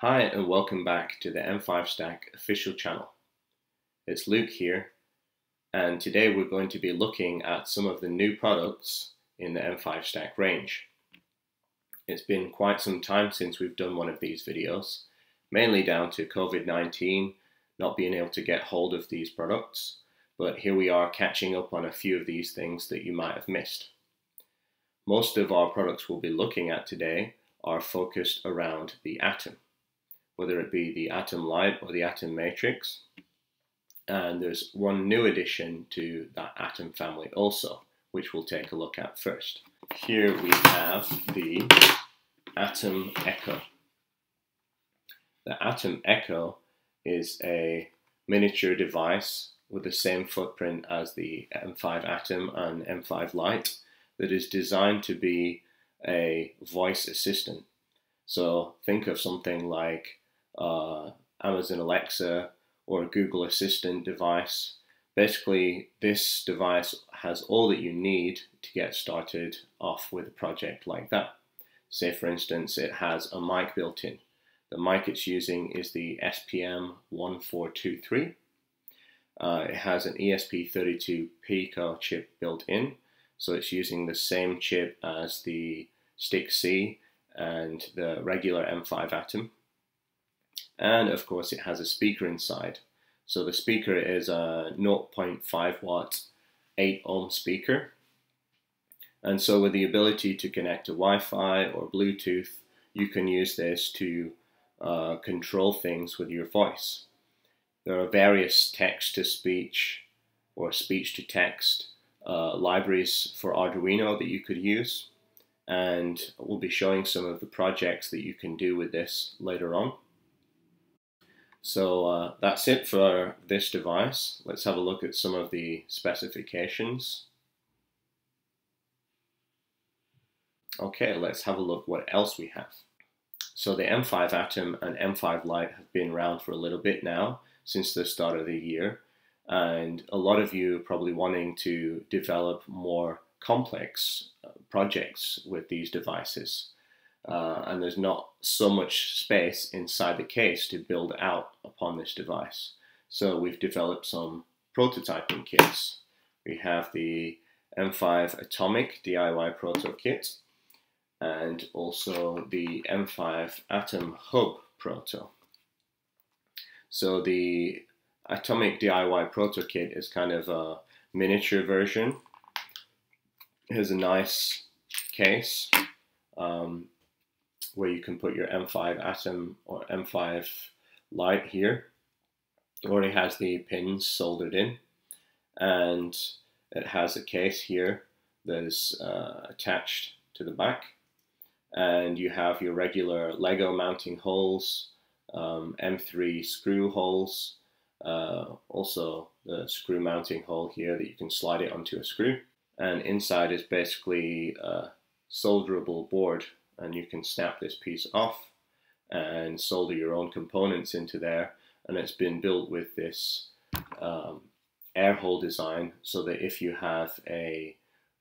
Hi and welcome back to the M5 Stack official channel. It's Luke here and today we're going to be looking at some of the new products in the M5 Stack range. It's been quite some time since we've done one of these videos, mainly down to COVID-19 not being able to get hold of these products, but here we are catching up on a few of these things that you might have missed. Most of our products we'll be looking at today are focused around the atom whether it be the Atom Lite or the atom matrix. And there's one new addition to that atom family also, which we'll take a look at first. Here we have the Atom Echo. The Atom Echo is a miniature device with the same footprint as the M5 Atom and M5 Lite that is designed to be a voice assistant. So think of something like uh, Amazon Alexa or a Google Assistant device. Basically, this device has all that you need to get started off with a project like that. Say, for instance, it has a mic built in. The mic it's using is the SPM1423. Uh, it has an ESP32 Pico chip built in, so it's using the same chip as the StickC and the regular M5 Atom and of course it has a speaker inside. So the speaker is a 0.5 watt 8 ohm speaker. And so with the ability to connect to Wi-Fi or Bluetooth, you can use this to uh, control things with your voice. There are various text-to-speech or speech-to-text uh, libraries for Arduino that you could use. And we'll be showing some of the projects that you can do with this later on. So uh, that's it for this device. Let's have a look at some of the specifications. Okay, let's have a look what else we have. So the M5 Atom and M5 Lite have been around for a little bit now, since the start of the year. And a lot of you are probably wanting to develop more complex uh, projects with these devices uh, and there's not so much space inside the case to build out upon this device. So we've developed some prototyping kits. We have the M5 Atomic DIY Proto Kit and also the M5 Atom Hub Proto. So the Atomic DIY Proto Kit is kind of a miniature version. It has a nice case. Um, where you can put your M5 Atom or M5 Lite here. It already has the pins soldered in and it has a case here that is uh, attached to the back and you have your regular Lego mounting holes, um, M3 screw holes, uh, also the screw mounting hole here that you can slide it onto a screw and inside is basically a solderable board and you can snap this piece off and solder your own components into there. And it's been built with this um, air hole design so that if you have a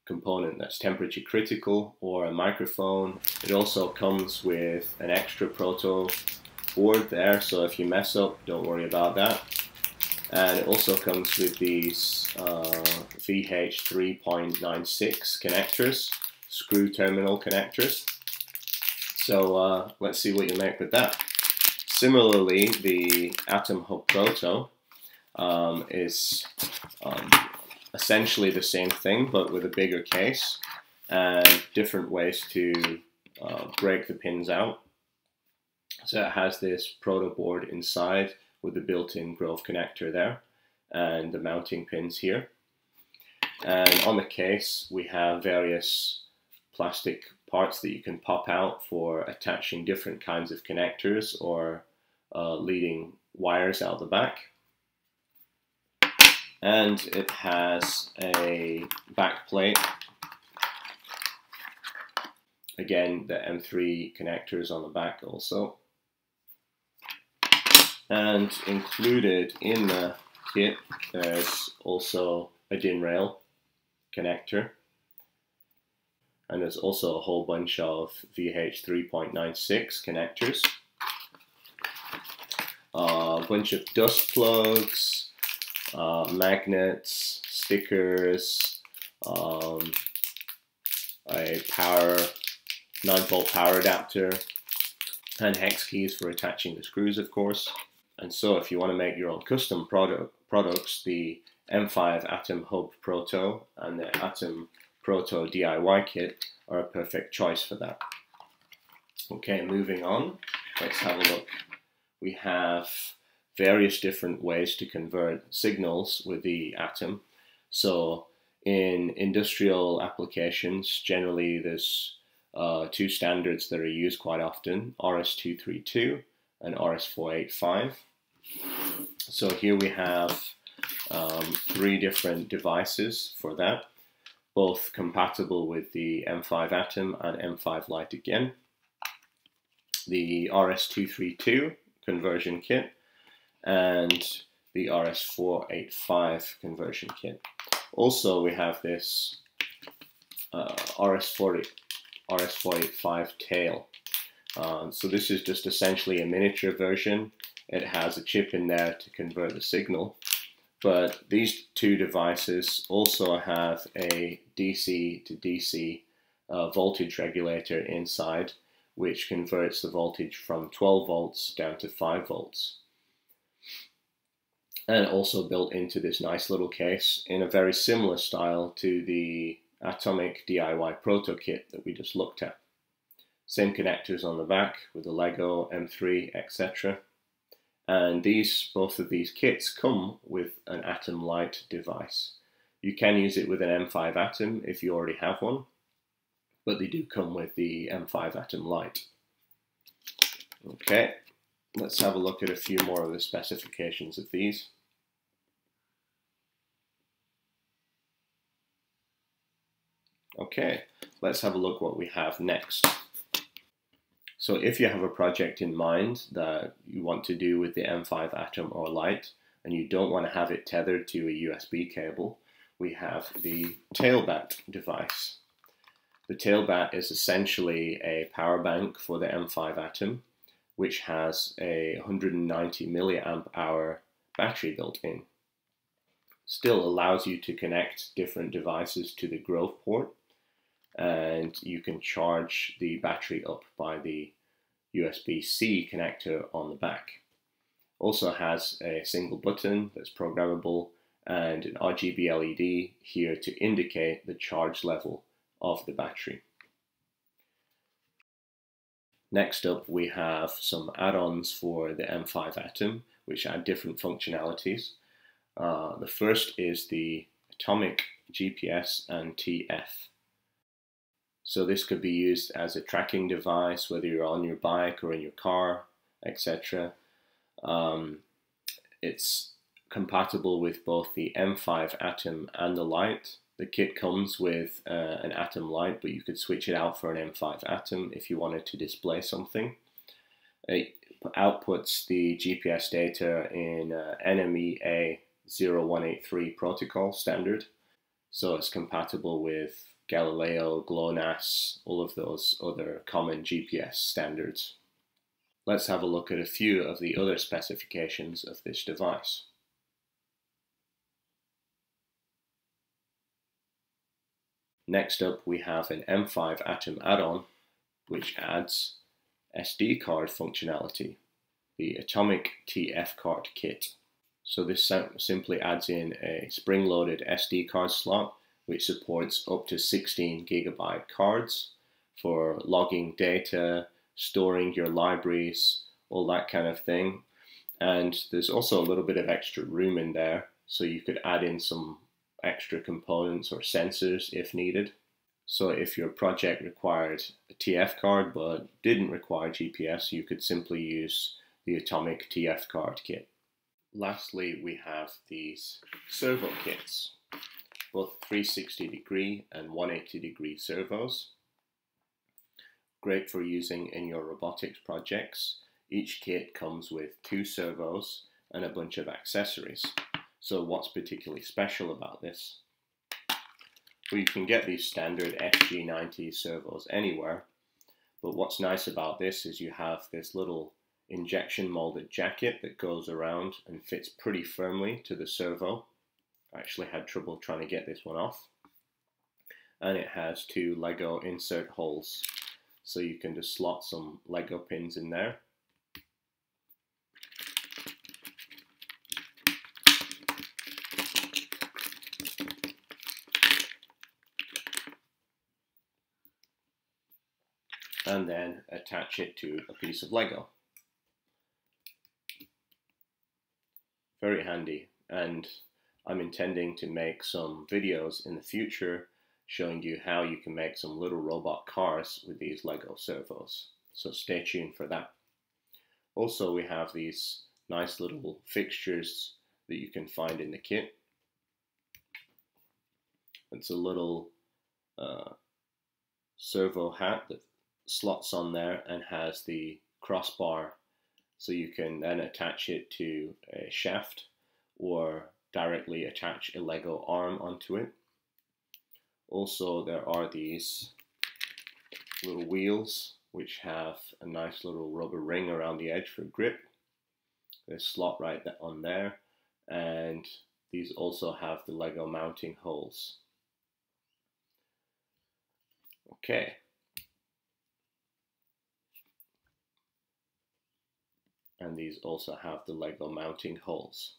component that's temperature critical or a microphone it also comes with an extra proto board there. So if you mess up don't worry about that. And it also comes with these uh, VH 3.96 connectors screw terminal connectors so uh, let's see what you make with that. Similarly, the Atom Hub Proto um, is um, essentially the same thing, but with a bigger case and different ways to uh, break the pins out. So it has this proto board inside with the built-in Grove connector there and the mounting pins here. And on the case, we have various plastic parts that you can pop out for attaching different kinds of connectors or uh, leading wires out the back. And it has a back plate. Again, the M3 connectors on the back also. And included in the kit, there's also a DIN rail connector and there's also a whole bunch of VH3.96 connectors. a bunch of dust plugs, uh, magnets, stickers, um, a power 9 volt power adapter, and hex keys for attaching the screws, of course. And so, if you want to make your own custom product products, the M5 Atom Hub Proto and the Atom Proto DIY kit are a perfect choice for that. Okay, moving on, let's have a look. We have various different ways to convert signals with the Atom. So in industrial applications, generally there's uh, two standards that are used quite often, RS-232 and RS-485. So here we have um, three different devices for that, both compatible with the M5 Atom and M5 Lite again. The RS232 conversion kit and the RS485 conversion kit. Also, we have this uh, RS40, RS485 tail. Um, so this is just essentially a miniature version. It has a chip in there to convert the signal. But these two devices also have a DC to DC uh, voltage regulator inside, which converts the voltage from 12 volts down to 5 volts. And also built into this nice little case in a very similar style to the Atomic DIY Proto kit that we just looked at. Same connectors on the back with the Lego M3, etc. And these, both of these kits come with an Atom Lite device. You can use it with an M5 Atom if you already have one, but they do come with the M5 Atom Lite. Okay, let's have a look at a few more of the specifications of these. Okay, let's have a look what we have next. So if you have a project in mind that you want to do with the M5 Atom or Lite, and you don't want to have it tethered to a USB cable, we have the Tailbat device. The Tailbat is essentially a power bank for the M5 Atom, which has a 190 milliamp hour battery built in. Still allows you to connect different devices to the Grove port, and you can charge the battery up by the USB-C connector on the back. Also has a single button that's programmable and an RGB LED here to indicate the charge level of the battery. Next up we have some add-ons for the M5 Atom which add different functionalities. Uh, the first is the Atomic GPS and TF. So this could be used as a tracking device, whether you're on your bike or in your car, etc. Um, it's compatible with both the M5 Atom and the Lite. The kit comes with uh, an Atom Lite, but you could switch it out for an M5 Atom if you wanted to display something. It outputs the GPS data in uh, NMEA 0183 protocol standard, so it's compatible with Galileo, GLONASS, all of those other common GPS standards. Let's have a look at a few of the other specifications of this device. Next up we have an M5 Atom add-on which adds SD card functionality, the Atomic TF card kit. So this simply adds in a spring-loaded SD card slot which supports up to 16 gigabyte cards for logging data, storing your libraries, all that kind of thing. And there's also a little bit of extra room in there, so you could add in some extra components or sensors if needed. So if your project required a TF card but didn't require GPS, you could simply use the Atomic TF card kit. Lastly, we have these servo kits both 360 degree and 180 degree servos. Great for using in your robotics projects. Each kit comes with two servos and a bunch of accessories. So what's particularly special about this? Well, you can get these standard SG90 servos anywhere, but what's nice about this is you have this little injection molded jacket that goes around and fits pretty firmly to the servo. Actually had trouble trying to get this one off. And it has two Lego insert holes so you can just slot some Lego pins in there. and then attach it to a piece of Lego. Very handy and I'm intending to make some videos in the future showing you how you can make some little robot cars with these Lego servos. So stay tuned for that. Also we have these nice little fixtures that you can find in the kit. It's a little uh, servo hat that slots on there and has the crossbar so you can then attach it to a shaft or directly attach a Lego arm onto it. Also there are these little wheels which have a nice little rubber ring around the edge for grip. There's slot right on there and these also have the Lego mounting holes. Okay, and these also have the Lego mounting holes.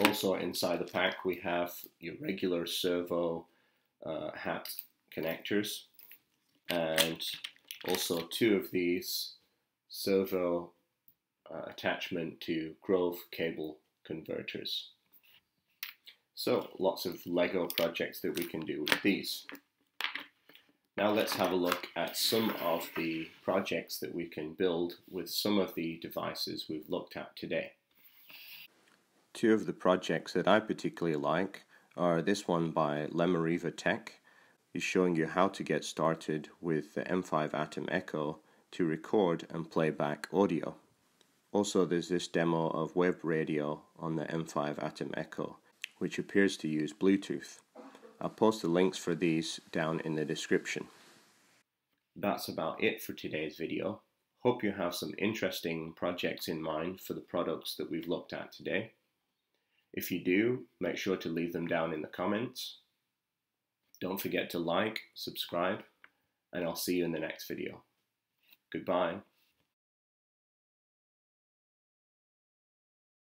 Also inside the pack we have your regular servo uh, hat connectors and also two of these servo uh, attachment to Grove cable converters. So lots of Lego projects that we can do with these. Now let's have a look at some of the projects that we can build with some of the devices we've looked at today. Two of the projects that I particularly like are this one by Lemariva Tech, is showing you how to get started with the M5 Atom Echo to record and play back audio. Also there's this demo of web radio on the M5 Atom Echo, which appears to use Bluetooth. I'll post the links for these down in the description. That's about it for today's video. Hope you have some interesting projects in mind for the products that we've looked at today. If you do, make sure to leave them down in the comments. Don't forget to like, subscribe, and I'll see you in the next video. Goodbye.